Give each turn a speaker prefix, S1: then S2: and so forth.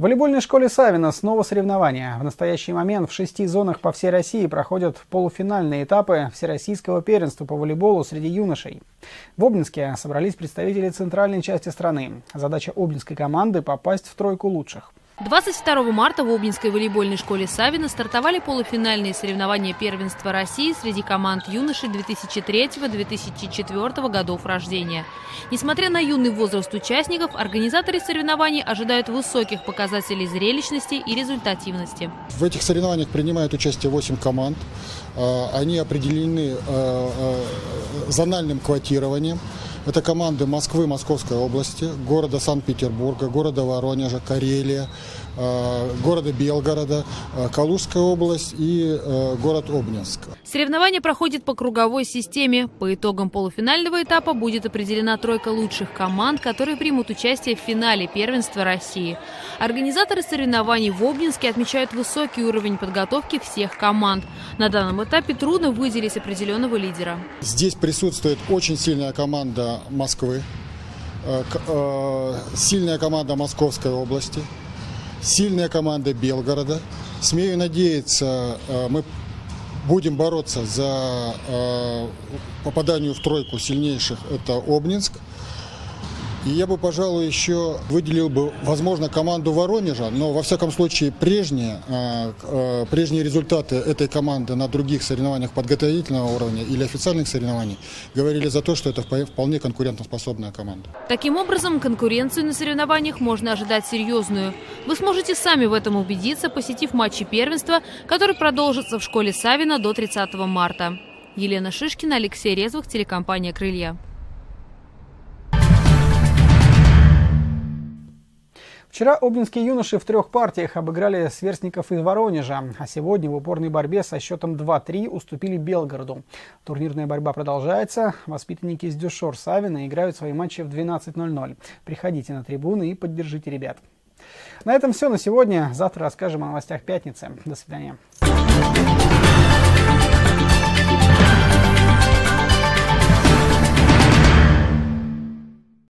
S1: волейбольной школе Савина снова соревнования. В настоящий момент в шести зонах по всей России проходят полуфинальные этапы Всероссийского первенства по волейболу среди юношей. В Обнинске собрались представители центральной части страны. Задача обнинской команды – попасть в тройку лучших.
S2: 22 марта в Обнинской волейбольной школе Савина стартовали полуфинальные соревнования первенства России среди команд юношей 2003-2004 годов рождения. Несмотря на юный возраст участников, организаторы соревнований ожидают высоких показателей зрелищности и результативности.
S3: В этих соревнованиях принимают участие 8 команд. А, они определены а, а, зональным квотированием. Это команды Москвы, Московской области, города Санкт-Петербурга, города Воронежа, Карелия, э, города Белгорода, э, Калужская область и э, город Обнинск.
S2: Соревнования проходят по круговой системе. По итогам полуфинального этапа будет определена тройка лучших команд, которые примут участие в финале первенства России. Организаторы соревнований в Обнинске отмечают высокий уровень подготовки всех команд. На данном этапе трудно выделить определенного лидера.
S3: Здесь присутствует очень сильная команда Москвы, э, э, сильная команда Московской области, сильная команда Белгорода. Смею надеяться, э, мы будем бороться за попаданию в тройку сильнейших. Это Обнинск – и я бы, пожалуй, еще выделил бы, возможно, команду Воронежа, но, во всяком случае, прежние, э, э, прежние результаты этой команды на других соревнованиях подготовительного уровня или официальных соревнований говорили за то, что это вполне конкурентоспособная команда.
S2: Таким образом, конкуренцию на соревнованиях можно ожидать серьезную. Вы сможете сами в этом убедиться, посетив матчи первенства, который продолжится в школе Савина до 30 марта. Елена Шишкина, Алексей Резвых, телекомпания «Крылья».
S1: Вчера обнинские юноши в трех партиях обыграли сверстников из Воронежа, а сегодня в упорной борьбе со счетом 2-3 уступили Белгороду. Турнирная борьба продолжается. Воспитанники из Дюшор Савина играют свои матчи в 12.00. Приходите на трибуны и поддержите ребят. На этом все на сегодня. Завтра расскажем о новостях пятницы. До свидания.